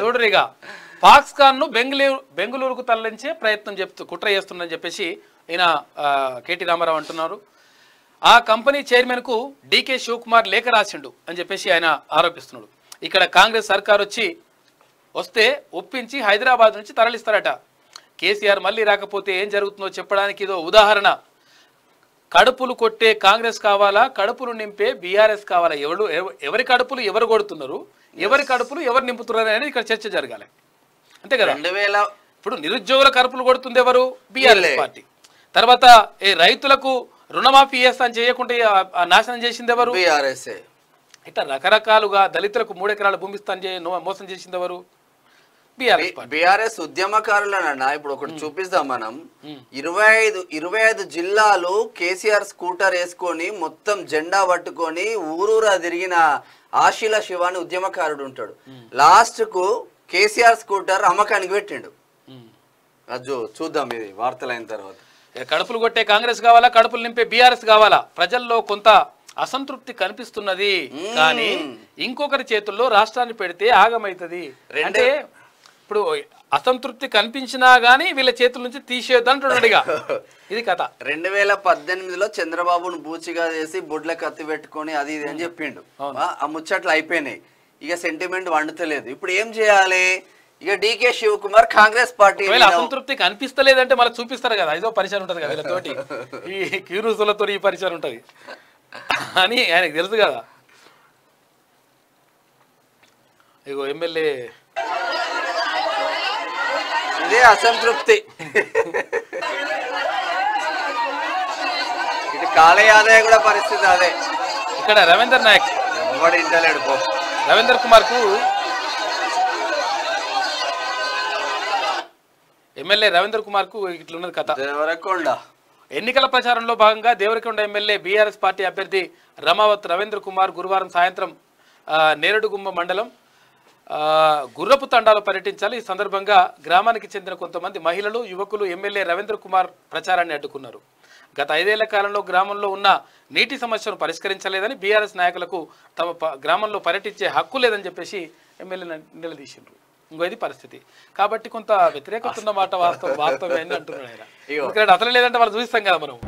చూడరిగా ఫాక్స్కాన్ను బెంగళూరు బెంగళూరుకు తరలించే ప్రయత్నం చెప్తూ కుట్ర చేస్తుందని చెప్పేసి ఈయన కేటీ రామారావు అంటున్నారు. ఆ కంపెనీ చైర్మన్కు డీకే శివకుమార్ లేఖ రాసిండు అని చెప్పేసి ఆయన ఆరోపిస్తున్నాడు. ఇక్కడ కాంగ్రెస్ సర్కార్ వచ్చి వస్తే ఒప్పించి హైదరాబాద్ నుంచి తరలిస్తారట. కేసీఆర్ మళ్ళీ రాకపోతే ఏం జరుగుతుందో చెప్పడానికి ఇదో ఉదాహరణ. కడుపులు కొట్టే కాంగ్రెస్ కావాలా? కడుపులు నింపే బీఆర్ఎస్ కావాలా? ఎవరు ఎవ- ఎవరి కడుపులు ఎవరు కొడుతున్నారు? ఎవరి కడుపులు ఎవరు నింపుతున్నారు అనేది ఇక్కడ చర్చ జరగాలి. అంతే కదా? రెండు వేల ఇప్పుడు నిరుద్యోగుల కడుపులు కొడుతుంది ఎవరు? బీఆర్ఎస్. పార్టీ. తర్వాత ఈ రైతులకు రుణమాఫీ చేస్తాను చేయకుంటే నాశనం చేసింది ఎవరు? బీఆర్ఎస్ ఇట్లా రకరకాలుగా దళితులకు మూడెకరాల భూమి ఇస్తాను చే నో- మోసం చేసింది ఎవరు? బీఆర్ఎస్ ఉద్యమకారులనన్నా ఇప్పుడు ఒకటి చూపిస్తాం మనం. ఇరవై ఐదు ఇరవై ఐదు జిల్లాలు కేసీఆర్ స్కూటర్ వేసుకొని మొత్తం జెండా పట్టుకొని ఊరూరా తిరిగిన ఆశీల శివాని ఉద్యమకారుడు ఉంటాడు. లాస్ట్కు కేసీఆర్ స్కూటర్ అమ్మకానికి పెట్టిండు. చూ- చూద్దాం ఇది వార్తలు అయిన తర్వాత కడుపులు కొట్టే కాంగ్రెస్ కావాలా? కడుపులు నింపే బీఆర్ఎస్ కావాలా? ప్రజల్లో కొంత అసంతృప్తి కనిపిస్తున్నది. కానీ ఇంకొకరి చేతుల్లో రాష్ట్రాన్ని పెడితే ఆగమైతది. అంటే ఇప్పుడు అసంతృప్తి కనిపించినా గానీ వీళ్ళ చేతుల నుంచి ఇక ఇది కథ. రెండు వేల పద్దెనిమిదిలో చంద్రబాబును బూచిగా చేసి బొడ్ల కత్తి పెట్టుకొని అది ఇది అని చెప్పిండు. ఆ, ముచ్చట్లు అయిపోయినాయి. ఇక సెంటిమెంట్ వండుతలేదు. ఇప్పుడు ఏం చేయాలి? ఇక డీకే శివకుమార్ కాంగ్రెస్ పార్టీ అసంతృప్తి కనిపిస్తలేదంటే మళ్ళీ చూపిస్తారు కదా. ఇదో పరిచయం ఉంటది కదా వీళ్ళతోటి. ఈ క్యూరుసులతో ఈ పరిచయం ఉంటది. అని ఆయనకు తెలుసు కదా. ఇగో ఎమ్మెల్యే ఇదే అసంతృప్తి. ఇటు కాళ యాదయ్య కూడా పరిస్థితి అదే. ఇక్కడ రవీందర్ నాయక్. ఎవడు ఇంటలేడు పో. రవీందర్ కుమార్కు ఎమ్మెల్యే రవీందర్ కుమార్కు ఇట్లున్నది కథ. దేవరకొండ. ఎన్నికల ప్రచారంలో భాగంగా దేవరకొండ ఎమ్మెల్యే బీఆర్ఎస్ పార్టీ అభ్యర్థి రమావత్ రవీంద్ర కుమార్ గురువారం సాయంత్రం నేరడుగుమ్మ మండలం గుర్రపు తండాలో పర్యటించాలి. ఈ సందర్భంగా గ్రామానికి చెందిన కొంతమంది మహిళలు యువకులు ఎమ్మెల్యే రవీంద్ర కుమార్ ప్రచారాన్ని అడ్డుకున్నారు. గత ఐదేళ్ళ కాలంలో గ్రామంలో ఉన్న నీటి సమస్యను పరిష్కరించలేదని బీఆర్ఎస్ నాయకులకు తమ గ్రామంలో పర్యటించే హక్కు లేదని చెప్పేసి ఎమ్మెల్యే నిలదీసిండ్రు. ఇంకో ఇది పరిస్థితి. కాబట్టి కొంత వ్యతిరేకత ఉన్న మాట వాస్తవం వాస్తవమే అని అంటున్నాడు ఆయన. అసలు లేదంటే వాళ్ళు చూపిస్తాం కదా మనం.